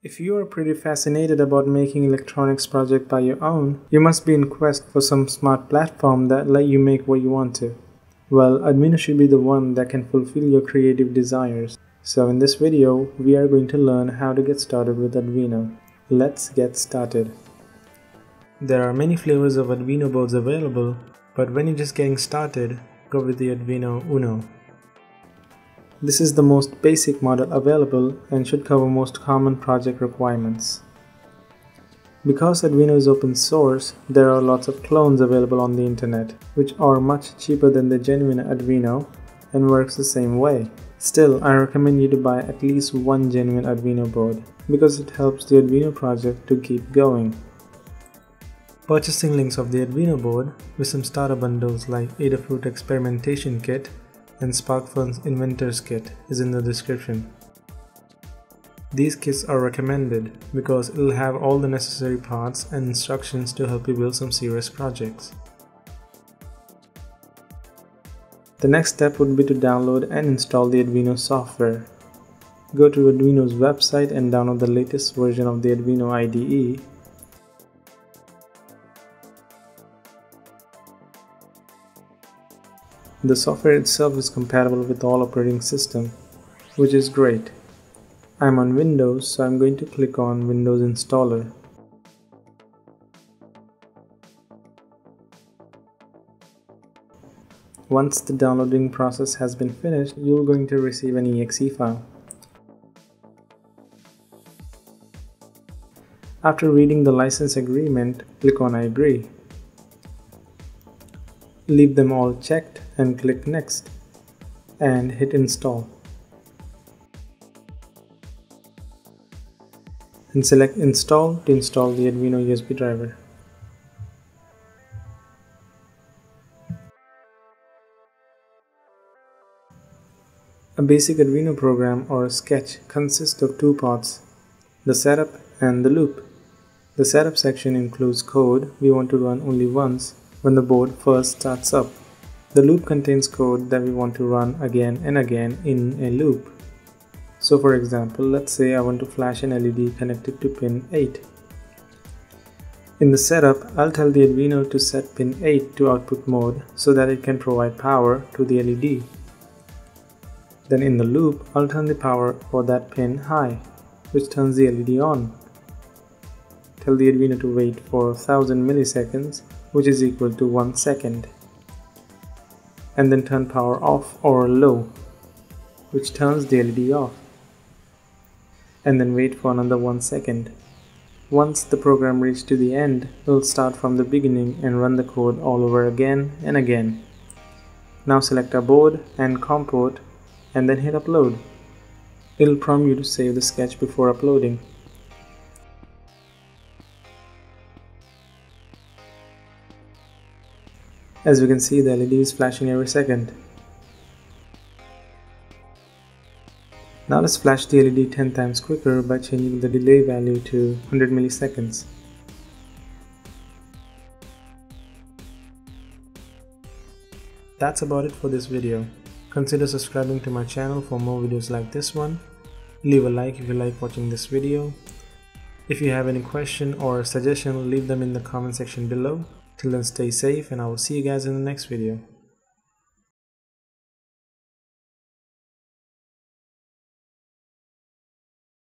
If you are pretty fascinated about making electronics project by your own, you must be in quest for some smart platform that let you make what you want to. Well, Arduino should be the one that can fulfill your creative desires. So in this video, we are going to learn how to get started with Arduino. Let's get started. There are many flavors of Arduino boards available, but when you're just getting started, go with the Arduino Uno. This is the most basic model available and should cover most common project requirements. Because Arduino is open source, there are lots of clones available on the internet, which are much cheaper than the genuine Arduino and works the same way. Still, I recommend you to buy at least one genuine Arduino board, because it helps the Arduino project to keep going. Purchasing links of the Arduino board with some starter bundles like Adafruit Experimentation Kit and SparkFun's Inventors Kit is in the description. These kits are recommended because it'll have all the necessary parts and instructions to help you build some serious projects. The next step would be to download and install the Arduino software. Go to Arduino's website and download the latest version of the Arduino IDE The software itself is compatible with all operating systems, which is great. I'm on Windows, so I'm going to click on Windows Installer. Once the downloading process has been finished, you're going to receive an exe file. After reading the license agreement, click on I agree. Leave them all checked and click next and hit install. And select install to install the Arduino USB driver. A basic Arduino program or sketch consists of two parts, the setup and the loop. The setup section includes code we want to run only once when the board first starts up. The loop contains code that we want to run again and again in a loop. So for example, let's say I want to flash an LED connected to pin 8. In the setup, I'll tell the Arduino to set pin 8 to output mode so that it can provide power to the LED. Then in the loop, I'll turn the power for that pin high, which turns the LED on. Tell the Arduino to wait for 1000 milliseconds, which is equal to 1 second and then turn power off or low which turns the LED off and then wait for another one second. Once the program reaches to the end, it will start from the beginning and run the code all over again and again. Now select our board and COM port and then hit upload. It'll prompt you to save the sketch before uploading. As we can see the LED is flashing every second. Now let's flash the LED 10 times quicker by changing the delay value to 100 milliseconds. That's about it for this video. Consider subscribing to my channel for more videos like this one. Leave a like if you like watching this video. If you have any question or suggestion, leave them in the comment section below. Till then stay safe and I will see you guys in the next video.